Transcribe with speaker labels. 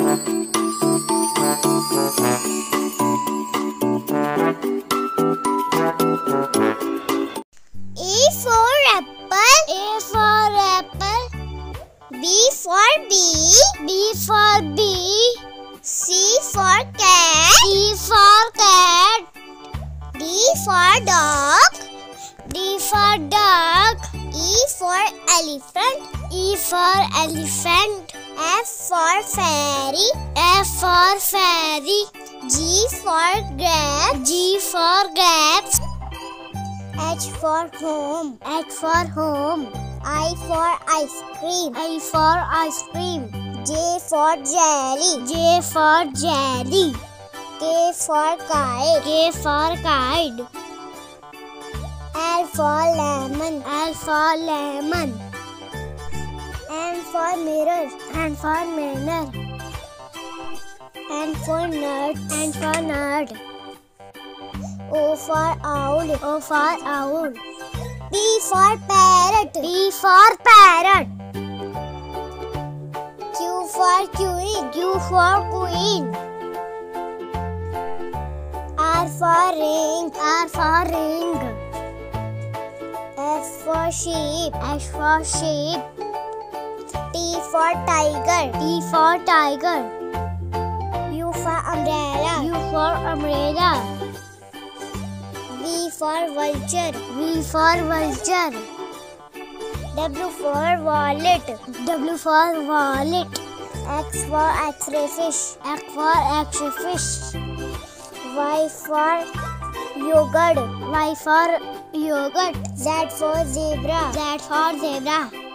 Speaker 1: For apple. A for apple. B. B for bee. C for cat. C for cat. D for dog. D for dog. E for elephant. E for elephant. F for fairy. F for fairy. G for grape. G for grapes. H for home. H for home. I for ice cream. I for ice cream. J for jelly. J for jelly. K for kite. K for kite. L for lemon. L for lemon. N for mirror. N for mirror. N for nut. N for nut. O for owl. O for owl. P for parrot. P for parrot. Q for queen. Q for queen. R for ring. R for ring. S for sheep. S for sheep. T for tiger. T for tiger. U for umbrella. U for umbrella. V for vulture. V for vulture. W for wallet. W for wallet. X for X-ray fish. X for X-ray fish. Y for yogurt. Y for yogurt. Z for zebra. Z for zebra.